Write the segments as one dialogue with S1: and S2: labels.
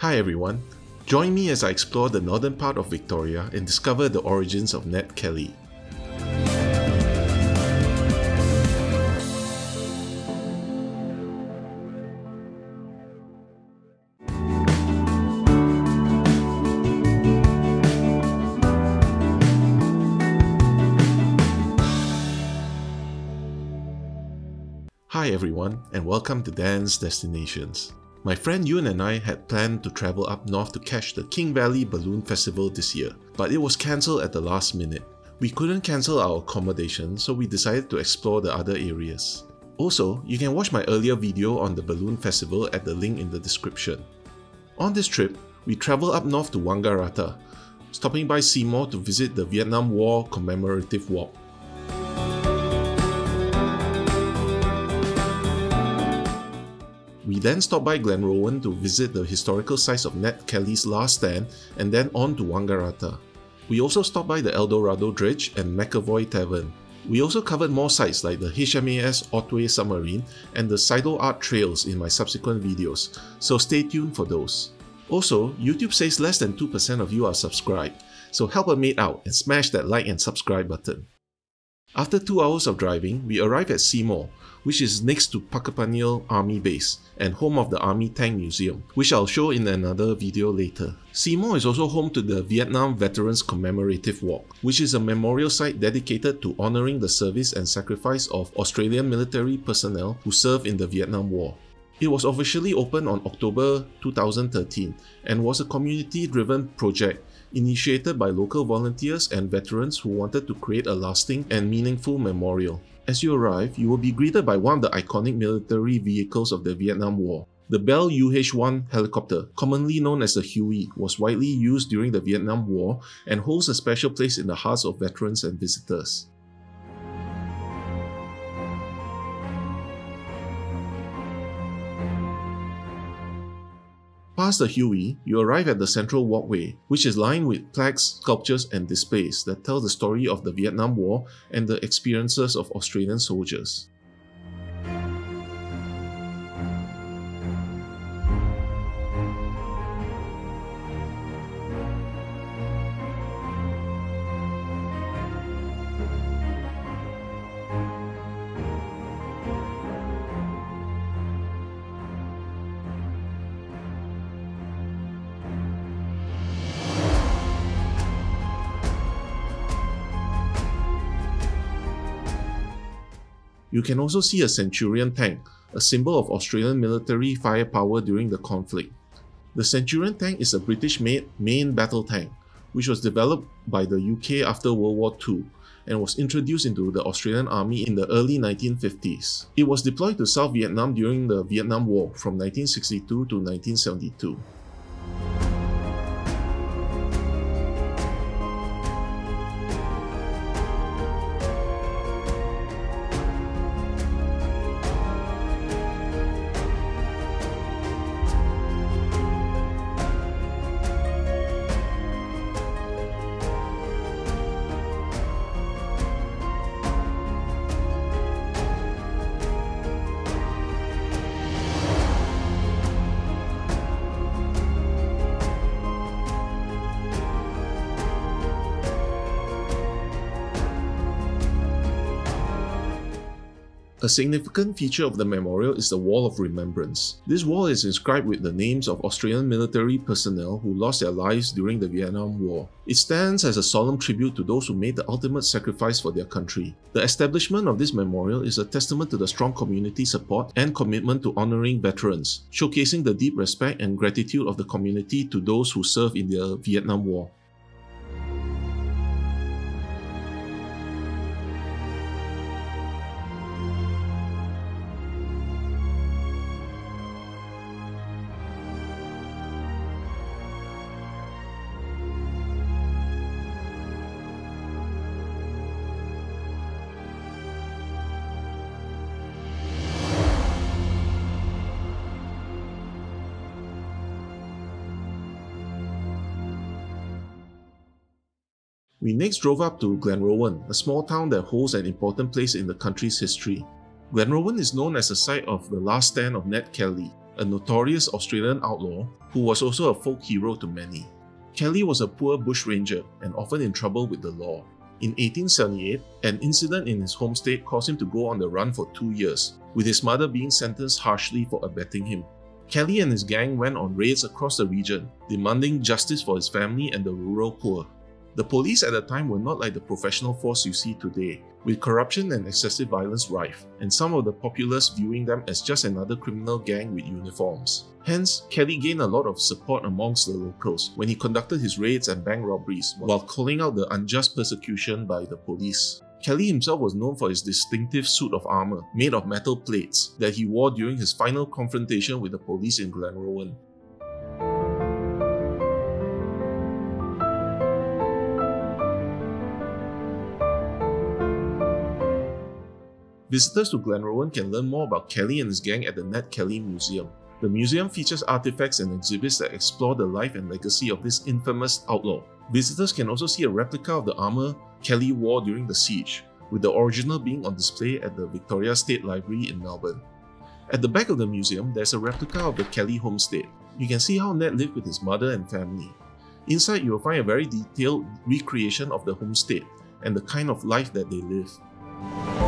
S1: Hi everyone, join me as I explore the northern part of Victoria and discover the origins of Ned Kelly. Hi everyone, and welcome to Dan's Destinations. My friend Yun and I had planned to travel up north to catch the King Valley Balloon Festival this year, but it was cancelled at the last minute. We couldn't cancel our accommodation, so we decided to explore the other areas. Also, you can watch my earlier video on the balloon festival at the link in the description. On this trip, we travel up north to Wangaratta, stopping by Seymour to visit the Vietnam War commemorative walk. Then stopped by Glenrowan to visit the historical sites of Ned Kelly's last stand and then on to Wangaratta. We also stopped by the Eldorado Dredge and McEvoy Tavern. We also covered more sites like the HMAS Otway submarine and the Silo Art trails in my subsequent videos, so stay tuned for those. Also, YouTube says less than 2% of you are subscribed, so help a mate out and smash that like and subscribe button. After 2 hours of driving, we arrive at Seymour, which is next to Puckapunyal Army Base and home of the Army Tank Museum, which I'll show in another video later. Seymour is also home to the Vietnam Veterans Commemorative Walk, which is a memorial site dedicated to honouring the service and sacrifice of Australian military personnel who served in the Vietnam War. It was officially opened on October 2013 and was a community-driven project initiated by local volunteers and veterans who wanted to create a lasting and meaningful memorial. As you arrive, you will be greeted by one of the iconic military vehicles of the Vietnam War. The Bell UH-1 helicopter, commonly known as the Huey, was widely used during the Vietnam War and holds a special place in the hearts of veterans and visitors. Past the Huey, you arrive at the central walkway, which is lined with plaques, sculptures, and displays that tell the story of the Vietnam War and the experiences of Australian soldiers. You can also see a Centurion tank, a symbol of Australian military firepower during the conflict. The Centurion tank is a British-made main battle tank, which was developed by the UK after World War II and was introduced into the Australian Army in the early 1950s. It was deployed to South Vietnam during the Vietnam War from 1962 to 1972. A significant feature of the memorial is the Wall of Remembrance. This wall is inscribed with the names of Australian military personnel who lost their lives during the Vietnam War. It stands as a solemn tribute to those who made the ultimate sacrifice for their country. The establishment of this memorial is a testament to the strong community support and commitment to honouring veterans, showcasing the deep respect and gratitude of the community to those who served in the Vietnam War. We next drove up to Glenrowan, a small town that holds an important place in the country's history. Glenrowan is known as the site of the last stand of Ned Kelly, a notorious Australian outlaw who was also a folk hero to many. Kelly was a poor bushranger and often in trouble with the law. In 1878, an incident in his home state caused him to go on the run for two years, with his mother being sentenced harshly for abetting him. Kelly and his gang went on raids across the region, demanding justice for his family and the rural poor. The police at the time were not like the professional force you see today, with corruption and excessive violence rife, and some of the populace viewing them as just another criminal gang with uniforms. Hence, Kelly gained a lot of support amongst the locals when he conducted his raids and bank robberies while calling out the unjust persecution by the police. Kelly himself was known for his distinctive suit of armor made of metal plates that he wore during his final confrontation with the police in Glenrowan. Visitors to Glenrowan can learn more about Kelly and his gang at the Ned Kelly Museum. The museum features artifacts and exhibits that explore the life and legacy of this infamous outlaw. Visitors can also see a replica of the armor Kelly wore during the siege, with the original being on display at the Victoria State Library in Melbourne. At the back of the museum, there's a replica of the Kelly homestead. You can see how Ned lived with his mother and family. Inside, you will find a very detailed recreation of the homestead and the kind of life that they live.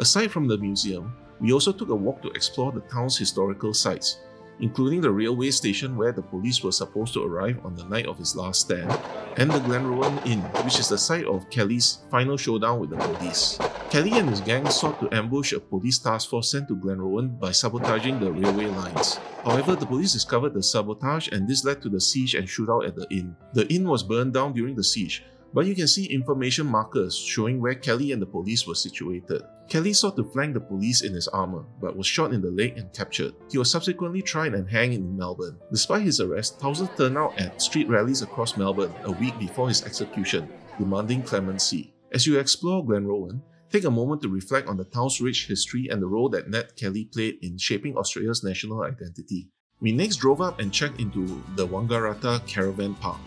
S1: Aside from the museum, we also took a walk to explore the town's historical sites, including the railway station where the police were supposed to arrive on the night of his last stand, and the Glenrowan Inn, which is the site of Kelly's final showdown with the police. Kelly and his gang sought to ambush a police task force sent to Glenrowan by sabotaging the railway lines. However, the police discovered the sabotage and this led to the siege and shootout at the inn. The inn was burned down during the siege, but you can see information markers showing where Kelly and the police were situated. Kelly sought to flank the police in his armor, but was shot in the leg and captured. He was subsequently tried and hanged in Melbourne. Despite his arrest, thousands turned out at street rallies across Melbourne a week before his execution, demanding clemency. As you explore Glenrowan, take a moment to reflect on the town's rich history and the role that Ned Kelly played in shaping Australia's national identity. We next drove up and checked into the Wangaratta Caravan Park.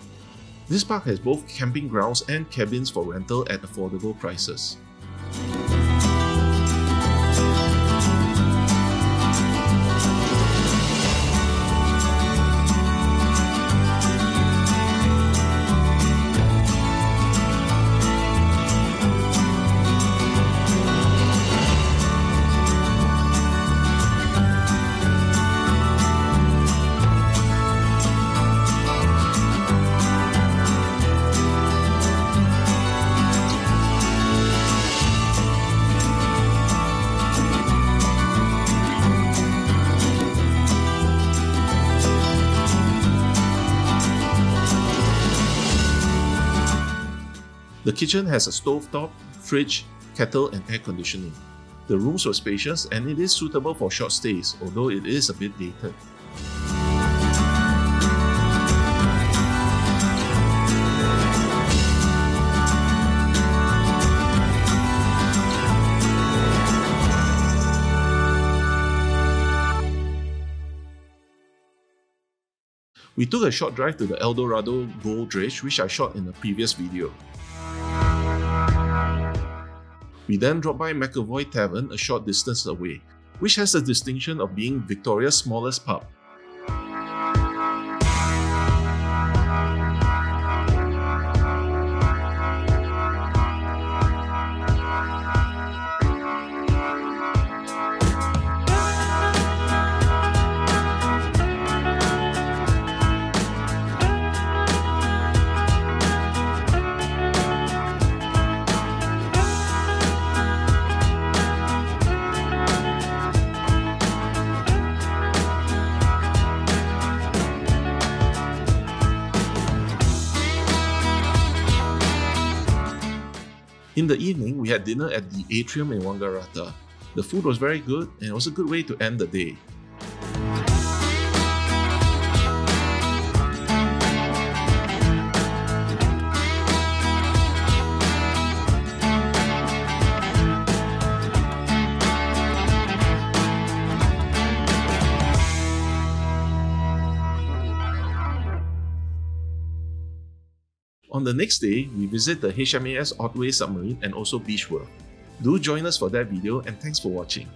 S1: This park has both camping grounds and cabins for rental at affordable prices. The kitchen has a stove top, fridge, kettle and air conditioning. The rooms were spacious and it is suitable for short stays, although it is a bit dated. We took a short drive to the Eldorado Gold Dredge which I shot in a previous video. We then dropped by McEvoy Tavern a short distance away, which has the distinction of being Victoria's smallest pub. In the evening, we had dinner at the atrium in Wangaratta. The food was very good and it was a good way to end the day. On the next day, we visit the HMAS Otway submarine and also Beechworth. Do join us for that video and thanks for watching.